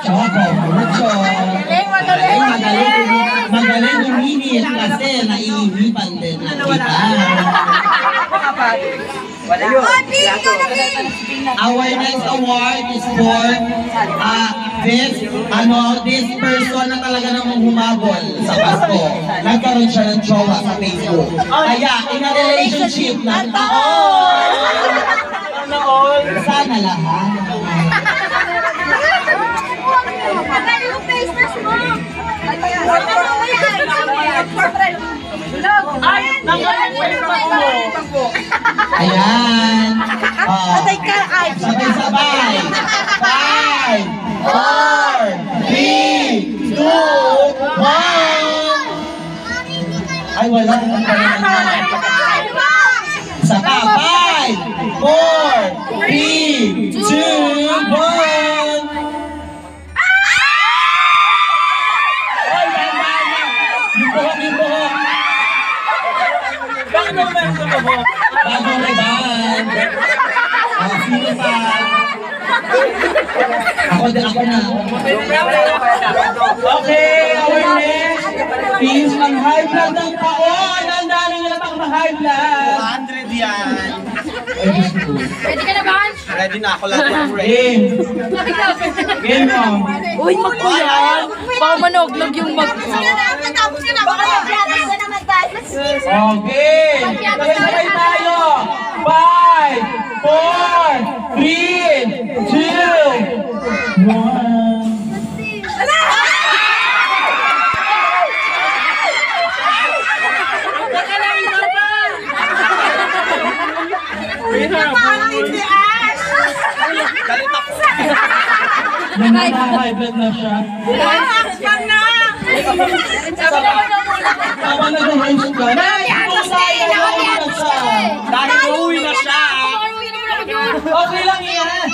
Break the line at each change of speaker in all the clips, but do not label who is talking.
Choco, mucho. Magaling, magaling. Magaling uminit kasi naiinipan din na kita.
Wala yun.
Our next award is for uh, this, ano, this person na talaga namang humabol sa Pasko. Nagkaroon siya ng jowa sa Facebook. Kaya, in a relationship na taon. All. Sana lahat. Ayan. Oh. Sabay-sabay. Five, four, three, two, one. Ay, wala. Isa pa. Five, four, three, two, one. Ay, yan, yan, yan. Yung buhok, yung buhok.
Bakit naman ito mo?
Bagong riban. Ah, sino pa? Ako din, ako na. Okay, our next is ang high blood ng taon. Blood.
100 yan.
Ready ka na ba?
Ready na ako lahat ng ready.
Game. Game mo.
Uy, magkuyan! Baka manoglog yung mag...
Okay. Sabay-sabay tayo. Five, four, three, two, one. Nanaka-high blood na siya. Habang nag-host ka, nag-host tayo. na siya.
Dahil uuwi na siya.
Okay lang yan.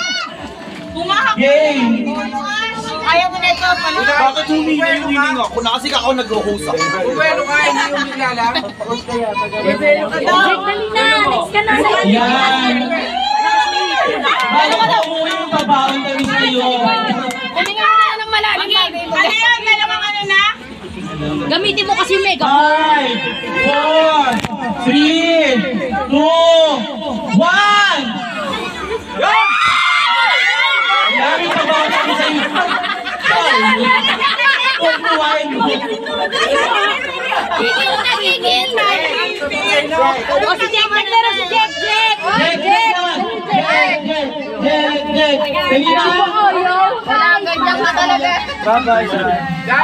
Game.
Ayaw mo na ito pala.
Bakit humihina yung hininga ko? Na kasi ako nag-host ako.
Bueno ka, hindi yung bigla lang. Bueno ka daw.
Dali na, next ka na
sa inyo. Ano ka daw? Umuwi yung babaon kami sa iyo.
Huminga mo ng malalim. Ano yan? Dalawang ano na? Gamitin mo kasi mega.
5, 4, 3, 2, 1!
Gigil na gigil. O si Jack, naglaro si Jack, Jack.
Jack, Jack. Jack, Jack, Jack, Jack. Dali na.
Wala, ganyan ka talaga.
Bye-bye.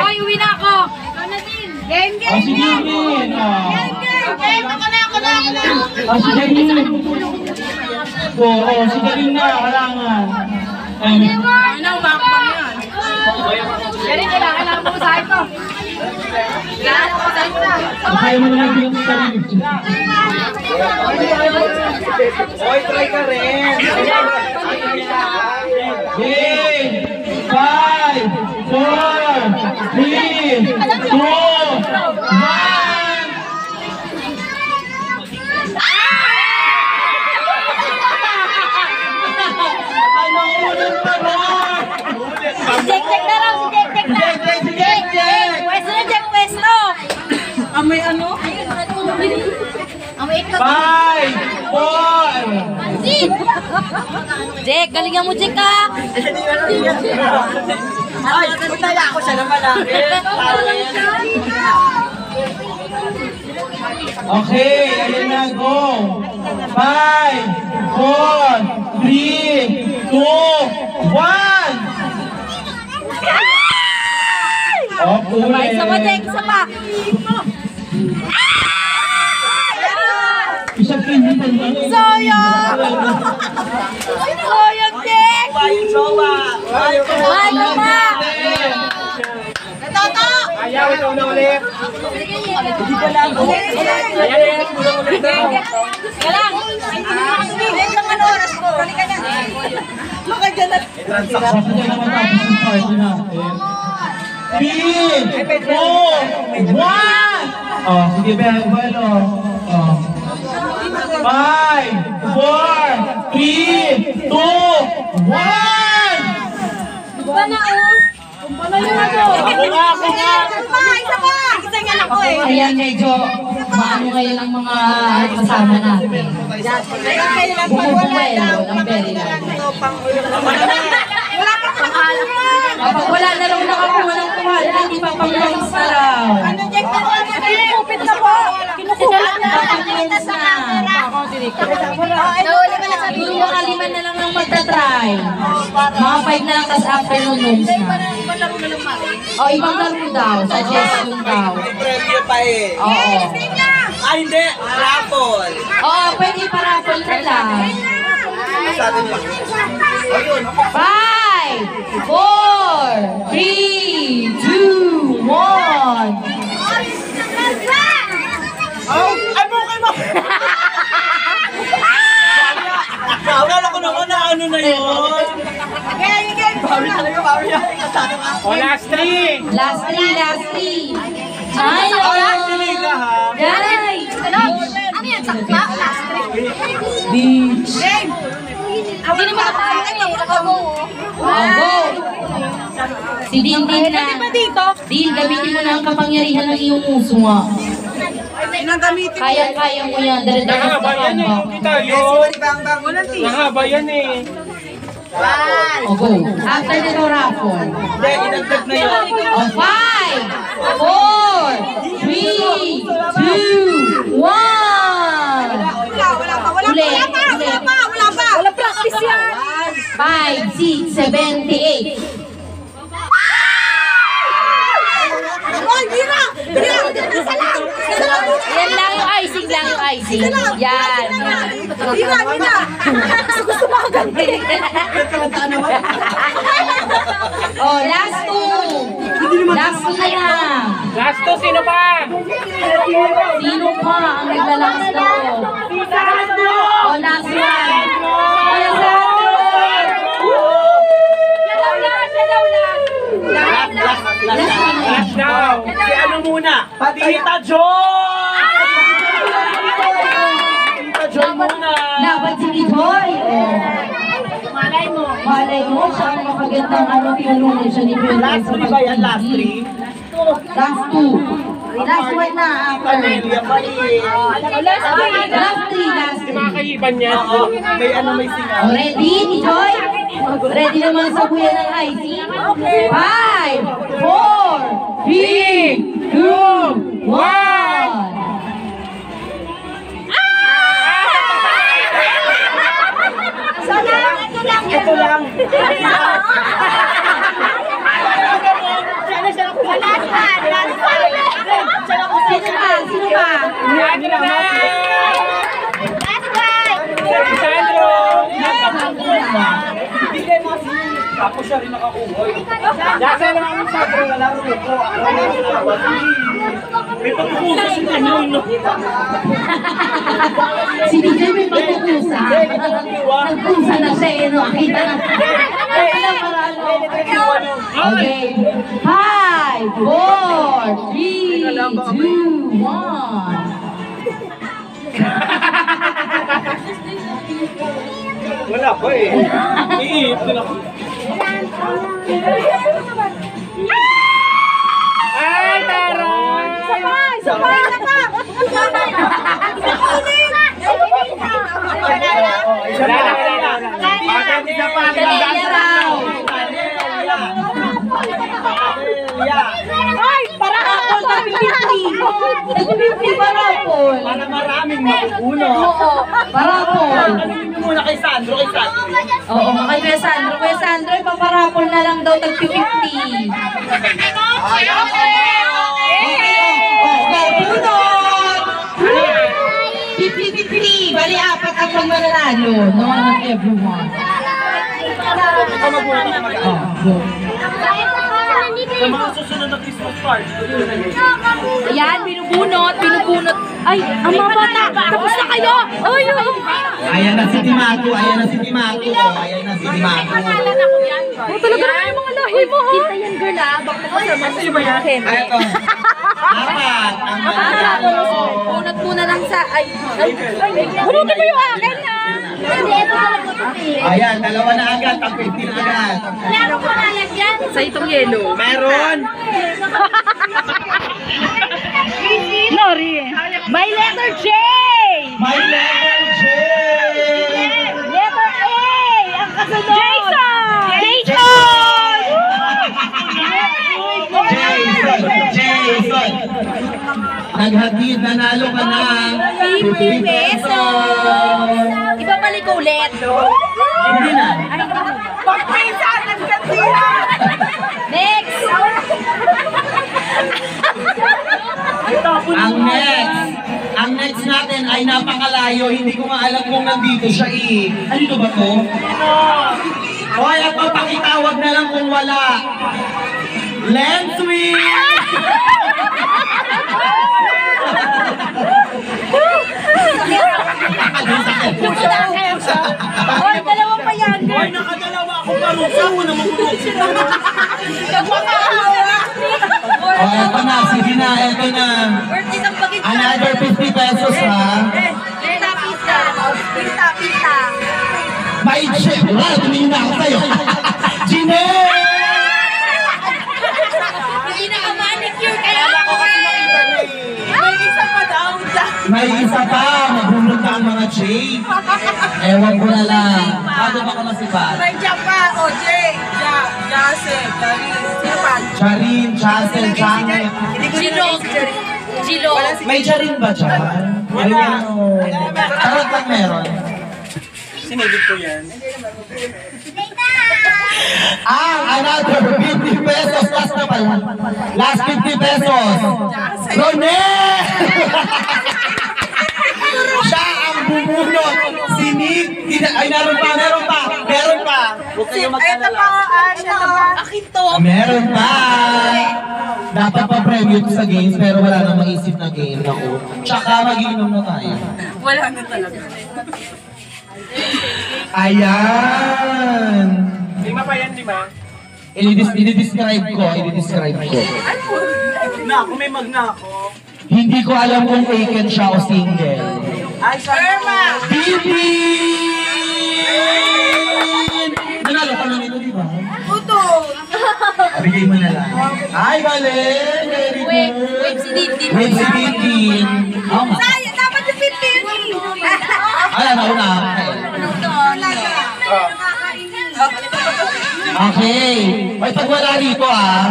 Oy, uwi na ako. Ikaw na din. Game,
si Jimin. O.
Game, ako na, ako na, ako na.
O si Jimin. O, o, si Jimin na. Halangan.
Ano, umakapang yan. Ganun, kailangan lang mo sa ito.
Kaya mo naman bilang sa sarili.
Oy, try ka rin.
Game! Five, four, three, two, one! Ano?
Jack, Jack na lang, si Jack, Jack na.
Jack, Jack, si Jack, Jack!
Pwesto na, Jack, pwesto. Amoy ano? Amoy itlog.
Five, four,
Jack, galingan mo, Jack, ha?
Ay, utaya ako siya naman ah.
Okay, ayun na, go! Five, four, three, two, one! Oh,
Sabay, isa pa. Jack, isa pa. Sayang! Sayang, Dick! Ano pa? Toto!
Ayaw, ito na ulit. Hindi pa lang. Ayan,
Galang! Wait lang ano oras ko. Halika na. Baka dyan na.
Bakit na naman tapos ang party natin? Three, two, one! Oh, sige, Ben. Bueno. Oh. Five, four, three, two, one!
Ba na oh? Ano yung ano?
Ako nga, ako nga.
Isa pa! Isa pa! Isa nga ako eh.
Ayan, medyo maano ngayon ang mga kasama natin. Bumubuelo ng very light.
Wala ka pang alam.
Kapag wala na raw nakakuha ng tuwal, hindi pa pang points na raw.
Ano Jack na po? Kinukupit na po. Kinukupit na. Mo na
Siguro mga lima na lang ang magta-try. Mga five na lang, tas afternoon rooms na. O, ibang laro daw. Suggestion daw.
May premyo pa eh.
Oo.
Ah, hindi. Raffle.
Oo, pwede parapol na lang.
Lang. Ayun.
Five, four, three, two, one.
Ay, bukay mo! Akala ko naman na ano na yun. Bawi talaga, bawi.
O, last three.
Last three, last three. Ay,
Oh,
oh.
last three ka ha.
Guys.
Ano yan? Sakta? Last three? Hindi naman ako Ako mo.
Oh, go. Si Din Din na.
dito?
Din, gamitin mo na ang kapangyarihan ng iyong uso nga.
Nagamitin
Kaya-kaya mo yan. Dala-dala sa
yan eh.
kamba.
Hindi tayo.
Bang, bang. Walang
Nakahaba yan eh.
Oh, go. After nito, raffle.
Hindi, inagdag na yun.
On five, four, three,
5, 6, 7, 8. Yan lang
yung icing lang yung icing. Yan.
Gira, gira. Gusto mo kaganti.
Oh, last two. Last two na lang.
Last two, sino pa?
Sino pa ang naglalakas na ko? Last,
daw.
Si ano muna? Tita John! Tita John muna!
Dapat si Joy.
Malay mo.
Malay mo, siya ang makagandang ano, tinulungan siya ni Kuya
Last three ba yan? Last three?
Last two. Last one na after.
Eh.
Last three.
Last three, last three.
mga kaiban yan.
Oo, may ano may singaw.
Ready, Joy? Ready naman sa kuya ng icing? Five, four, three, two, one.
Ito lang.
Sino pa? Sino pa?
Yan naman. Si Sandro.
Bigay mo si Tapos siya rin nakakuha. Nasa lang ang sabi ng laro ko. May pagkukusa si Tinoy, no?
Si DJ may pagkukusa. Nagkusa na siya eh? Akita na. Ano. Okay. Five, four, three, two, one.
Wala pa eh. Iihip din ako.
Ay, tara.
Isa pa, isa pa, isa pa. Isa pa. Isa pa ulit.
Wala na, wala na. Bakit isa pa?
Dali raw.
Ay, para ako nag-50.
Nag-50 pa raw, Paul.
Para maraming makukuno.
Para, Paul.
Ano muna kay Sandro, kay Sandro.
Oo, kay Kuya Sandro. Kuya Sandro, ipaparapol na lang daw tag 50. Okay, ang mananalo, no? Not everyone. Oh, go.
Sa mga susunod na Christmas party.
Ayan, binubunot, binubunot. Ay, ang mga bata, tapos na kayo. Ay, ay.
Ayan na si Timato, ayan na si Timato. Oh, ayan na si Timato.
Oh, talaga naman yung mga lahi mo, ha? Kita yan, girl, ha? Baka makasama sa iba yan.
Ay, ito. Apat.
Bunot muna lang sa, ay, bunutin mo yung akin, ha? Hindi, ito talaga
Ayan, dalawa na agad. Ang 15 na agad.
Meron ko na lagyan. Sa itong yellow.
Meron!
Nori. May letter J!
May letter J!
Letter A! Ang kasunod! Jason! Jason!
Jason! Naghatid, nanalo ka ng
50 pesos! Iba balik ulit.
Hindi na.
Pagpinsan ng kantina! Next!
Ang next, ang next natin ay napakalayo. Hindi ko nga alam kung nandito siya eh. Ano ba to? Hoy, at pakitawag na lang kung wala. Lens
Oy, dalawa pa yan,
Hoy,
girl.
nakadalawa akong parusa. Ako na mamuluksin.
Oh, eto na, sige na, eto na.
Worth it ang pagkita.
Another 50 pesos ha.
Pita, pita. Pita, pita.
May chef. Wala, tumingin na ako sa'yo. Gine!
Hindi na ka manicure kaya.
May isa pa daw dyan.
May isa pa, mabunod na ang mga chain. Ewan ko na lang. Bago ba ka masipat?
May dyan pa. O, Jay. Ja, Jase, Clarice. Sino pa?
Charin, Chasel, Changit.
Gilog. Gilog.
May charin ba dyan? Wala. Charot lang meron.
Sinilip ko yan.
Ang another 50 pesos. Last na pala. Last 50 pesos. Rone! Bumunot. Si Nick. Ay, meron pa, meron pa. Meron pa.
Huwag kayo
Ito pa, ah, siya pa. Akin to.
Meron pa! Dapat pa to sa games pero wala nang maisip na game. Naku. Tsaka magiinom na tayo.
Wala na talaga.
Ayan!
Lima pa yan, lima.
Inidis- Inidescribe ko, inidescribe ko.
Na, kung may magna ako.
Hindi ko alam kung taken siya o single.
Ay, Sperma!
Bibi! Nanalo ka na nito, di ba?
Puto.
Bigay mo na lang. Ay, galing! Very
Wait,
good!
wait, si Didi.
Wait, si Didi. Oo nga.
Ay, dapat yung 50
Ala, nauna. Okay. May pagwala rito ah.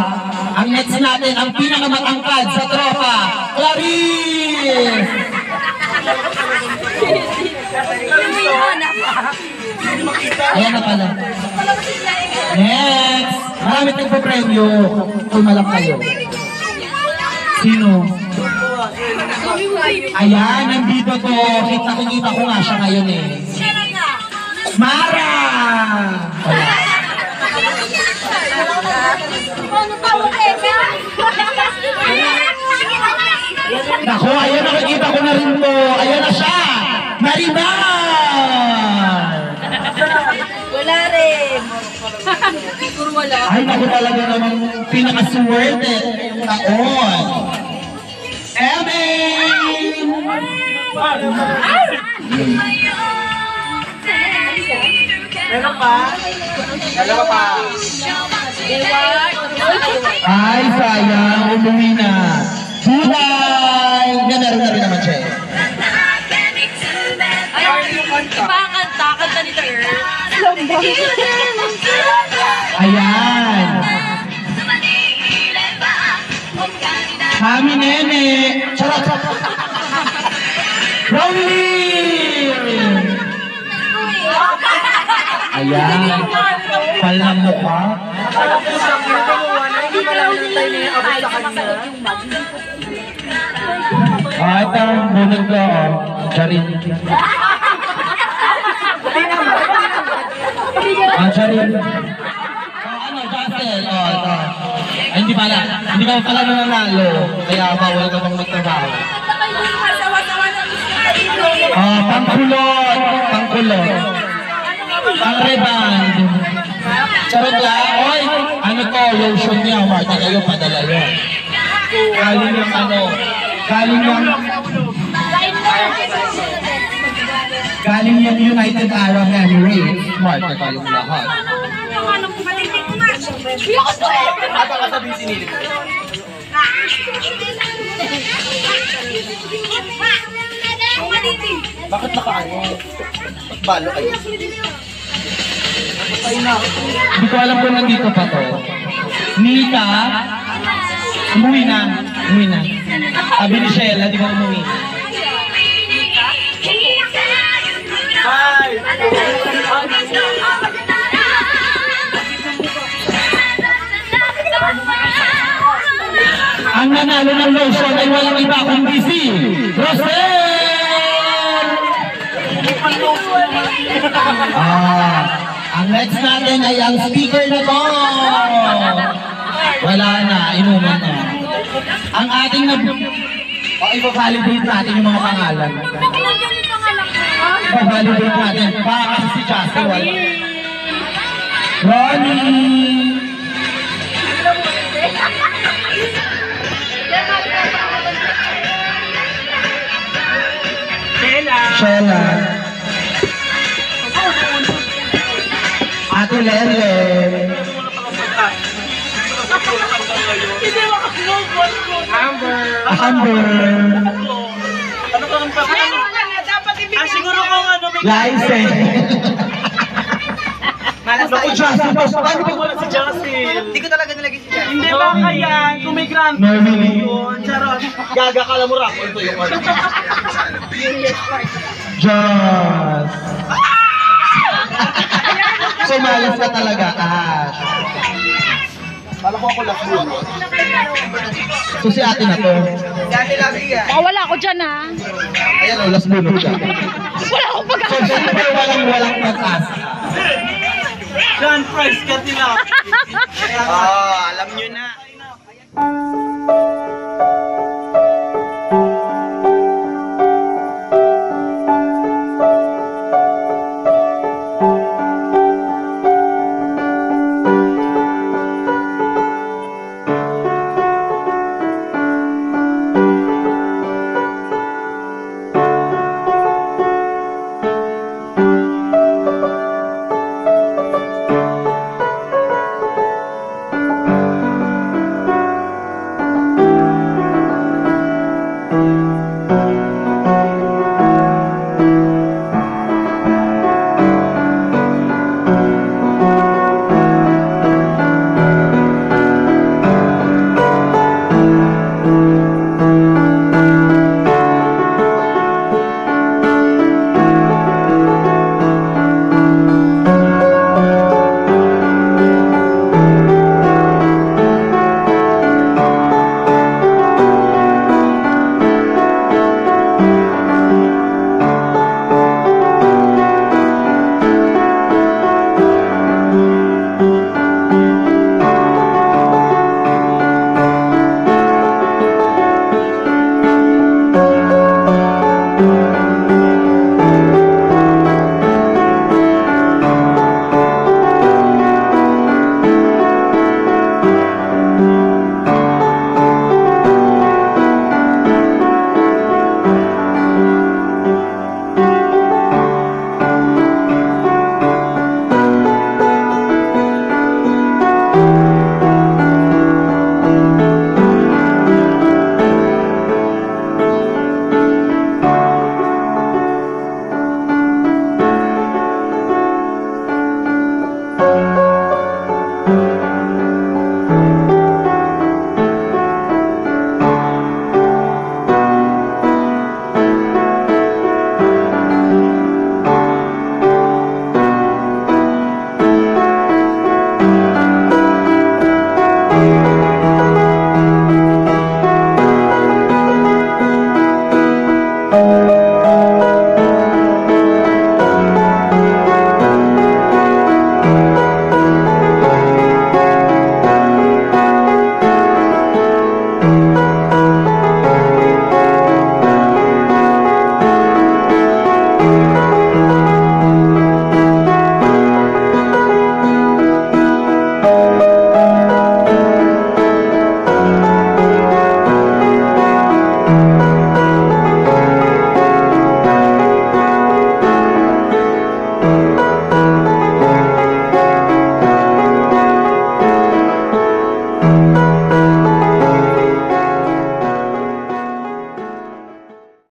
Ang next natin, ang pinakamatangkad sa tropa, Clarice! Ayan na pala. Next! Marami tayong premyo. Kung malak kayo. Sino? Ayan, nandito to. Kita ko, kita ko nga siya ngayon eh. Mara! Wala. Nako, ayan nakikita ko na rin to. Ayan na siya. Marimar!
Wala rin. Siguro wala.
Ay, naku talaga namang pinakaswerte taon. Eme!
Meron pa? Dalawa pa.
Ay, sayang. Umuwi na. Buhay! Meron na rin naman siya eh.
Ipakanta, kanta ni.
Ayan. Kami nene. Charot. Rowling! Ayan. Palang mukha.
Abot sa kanina.
Ah, ito. Bunod ko. oh. Charin. Ah, Charin. Oh, ano, Justin. Oh, ito. Ay, hindi pala. Hindi ka pala nananalo. Kaya bawal ka bang magtrabaho. Ah, pangkulot. Pangkulot. Pang-reband. Charot lang. Oy, ano to, lotion niya. Marta kayo, padala yun. Galing ng ano, galing ng, galing yung United Arab Emirates. Marta kayong lahat.
Ka sabihin sinilip. Bakit nakaano? Balo kayo.
Hindi ko alam kung nandito pa to. Nika, umuwi na. Umuwi na. Sabi ni Shella, di ba umuwi?
Hi!
Ang nanalo ng lotion ay walang iba kundi si Rosel! Ah, ang next natin ay ang speaker na to. Wala na, inuman na. Ang ating na... O, ipa-validate natin yung mga pangalan. Ipa-validate natin. Baka kasi si Justin wala. Ronnie! Shella. Ate Lele.
Amber!
Amber.
Ano ka ang Ah, siguro kung ano may...
License. Naku, Justin, paano ba
wala si Justin?
Hindi ko talaga nilagay si Jan.
Hindi ba kaya kung may grand
Normally.
yun? Charot. Gaga ka lang mo rap. Ito yung ano.
Just. Sumalas ka talaga, Ash.
Kala ko ako last yun.
So si ate na to.
Dati lang siya.
Baka wala ako dyan ha.
Ayan o, last bunot siya.
Wala akong pag
So syempre walang walang pag-asa.
Grand prize ka nila.
Ah, alam nyo na.